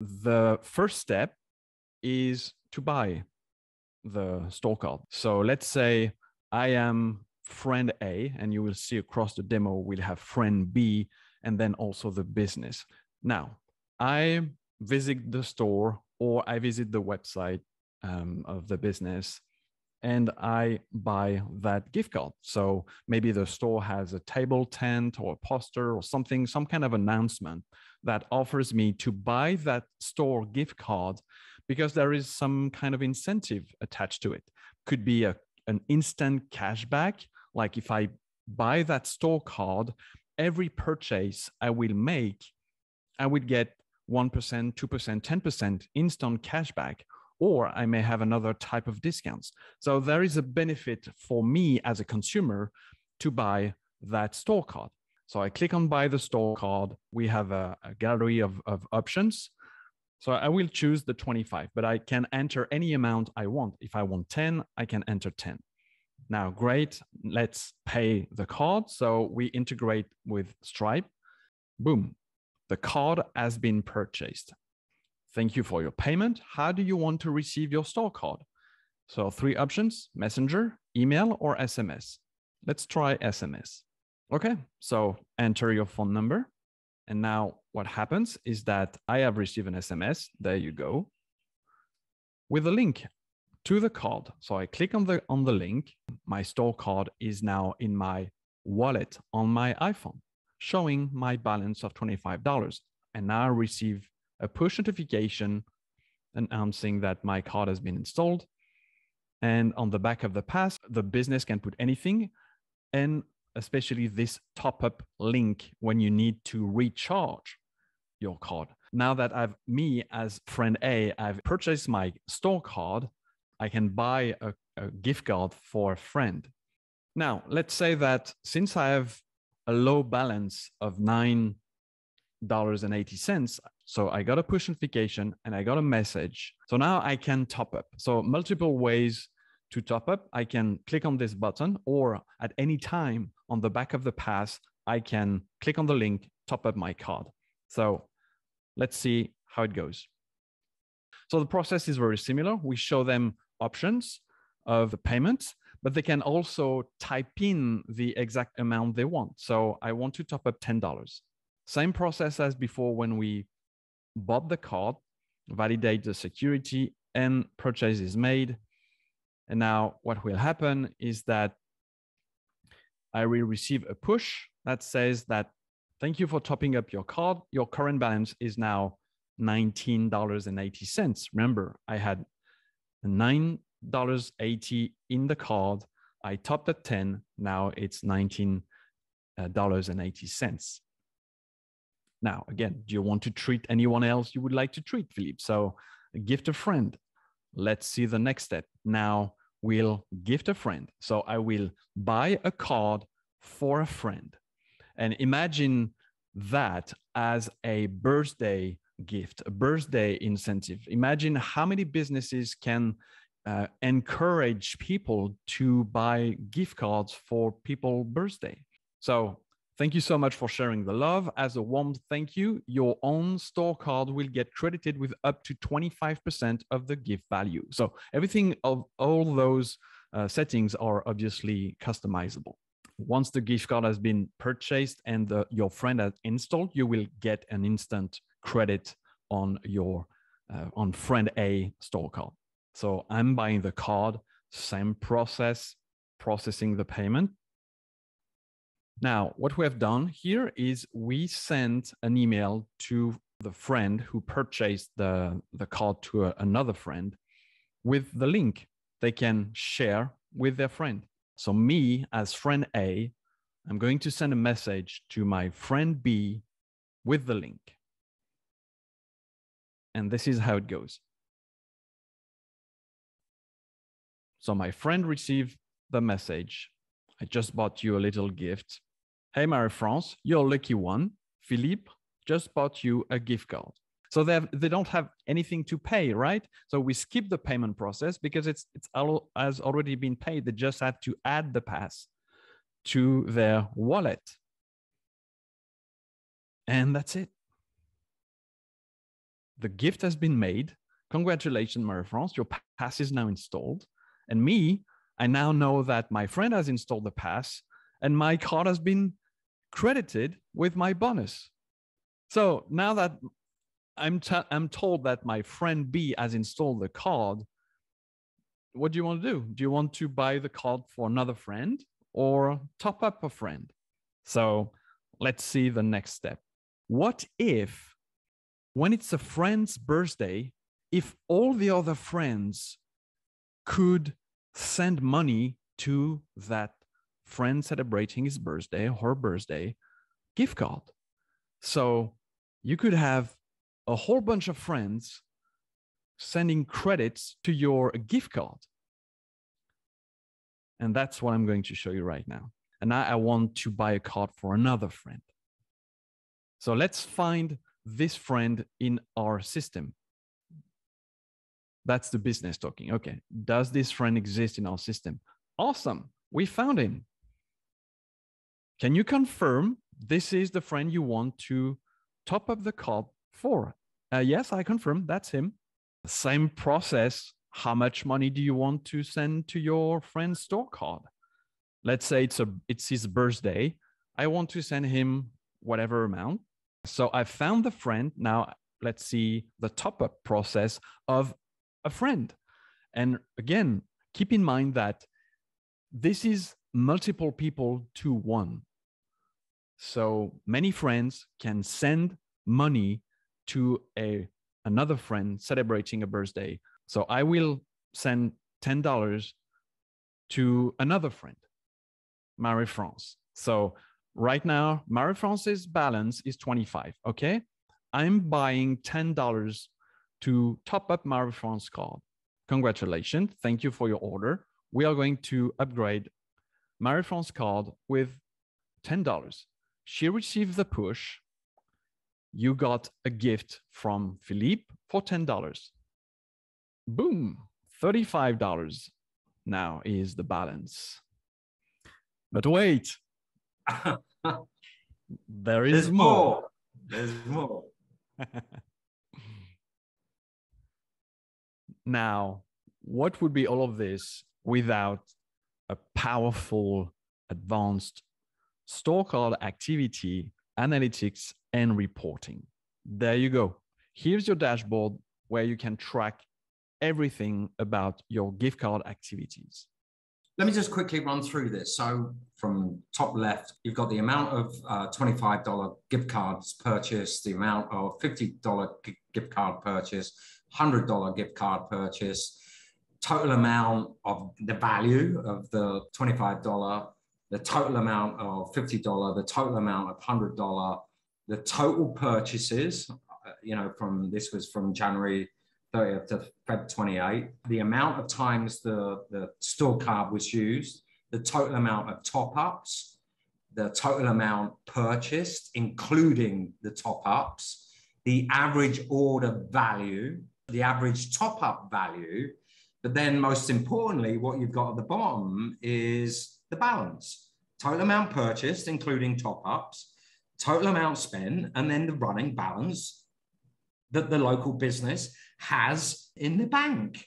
The first step is to buy the store card. So let's say I am friend A, and you will see across the demo, we'll have friend B, and then also the business. Now, I visit the store or I visit the website um, of the business and I buy that gift card. So maybe the store has a table tent or a poster or something, some kind of announcement that offers me to buy that store gift card because there is some kind of incentive attached to it. Could be a, an instant cashback, like if I buy that store card, every purchase I will make, I would get 1%, 2%, 10% instant cashback or I may have another type of discounts. So there is a benefit for me as a consumer to buy that store card. So I click on buy the store card. We have a, a gallery of, of options. So I will choose the 25, but I can enter any amount I want. If I want 10, I can enter 10. Now, great. Let's pay the card. So we integrate with Stripe. Boom. The card has been purchased. Thank you for your payment. How do you want to receive your store card? So, three options Messenger, email, or SMS. Let's try SMS. Okay, so enter your phone number. And now what happens is that I have received an SMS. There you go. With a link to the card. So I click on the on the link. My store card is now in my wallet on my iPhone, showing my balance of $25. And now I receive a push notification announcing that my card has been installed. And on the back of the pass, the business can put anything and especially this top up link when you need to recharge your card. Now that I've me as friend A, I've purchased my store card, I can buy a, a gift card for a friend. Now, let's say that since I have a low balance of $9.80, so I got a push notification and I got a message. So now I can top up. So multiple ways to top up. I can click on this button or at any time on the back of the pass, I can click on the link, top up my card. So let's see how it goes. So the process is very similar. We show them options of the payments, but they can also type in the exact amount they want. So I want to top up $10. Same process as before when we bought the card, validate the security, and purchase is made. And now what will happen is that I will receive a push that says that thank you for topping up your card. Your current balance is now $19.80. Remember, I had $9.80 in the card. I topped at 10. Now it's $19.80. Now, again, do you want to treat anyone else you would like to treat, Philippe? So, gift a friend. Let's see the next step. Now, we'll gift a friend. So, I will buy a card for a friend. And imagine that as a birthday gift, a birthday incentive. Imagine how many businesses can uh, encourage people to buy gift cards for people's birthday. So Thank you so much for sharing the love. As a warm thank you, your own store card will get credited with up to 25% of the gift value. So everything of all those uh, settings are obviously customizable. Once the gift card has been purchased and the, your friend has installed, you will get an instant credit on your uh, on friend A store card. So I'm buying the card, same process, processing the payment, now, what we have done here is we sent an email to the friend who purchased the, the card to a, another friend with the link they can share with their friend. So, me as friend A, I'm going to send a message to my friend B with the link. And this is how it goes. So, my friend received the message I just bought you a little gift. Hey, Marie France, you're a lucky one. Philippe just bought you a gift card. So they have, they don't have anything to pay, right? So we skip the payment process because it's it's all, has already been paid. They just have to add the pass to their wallet, and that's it. the gift has been made. Congratulations, Marie France. Your pass is now installed. And me, I now know that my friend has installed the pass and my card has been credited with my bonus. So now that I'm, t- I'm told that my friend B has installed the card, what do you want to do? Do you want to buy the card for another friend or top up a friend? So let's see the next step. What if, when it's a friend's birthday, if all the other friends could send money to that friend celebrating his birthday or her birthday gift card? So you could have a whole bunch of friends sending credits to your gift card. And that's what I'm going to show you right now. And now I want to buy a card for another friend. So let's find this friend in our system. That's the business talking. Okay. Does this friend exist in our system? Awesome. We found him. Can you confirm this is the friend you want to top up the card for? Uh, yes, I confirm that's him. Same process. How much money do you want to send to your friend's store card? Let's say it's a it's his birthday. I want to send him whatever amount. So I found the friend. Now let's see the top up process of a friend. And again, keep in mind that this is multiple people to one. So many friends can send money to a another friend celebrating a birthday. So I will send $10 to another friend, Marie France. So right now, Marie France's balance is 25. Okay. I'm buying $10 to top up Marie France card. Congratulations. Thank you for your order. We are going to upgrade Marie France card with $10. She received the push you got a gift from Philippe for $10. Boom, $35 now is the balance. But wait, there is There's more. more. There's more. now, what would be all of this without a powerful, advanced store card activity analytics and reporting. There you go. Here's your dashboard where you can track everything about your gift card activities. Let me just quickly run through this. So from top left, you've got the amount of uh, $25 gift cards purchased, the amount of $50 gift card purchase, $100 gift card purchase, total amount of the value of the $25, the total amount of $50, the total amount of $100, the total purchases, uh, you know, from this was from January 30th to Feb 28, the amount of times the, the store card was used, the total amount of top ups, the total amount purchased, including the top ups, the average order value, the average top up value. But then, most importantly, what you've got at the bottom is the balance total amount purchased, including top ups, total amount spent, and then the running balance that the local business has in the bank.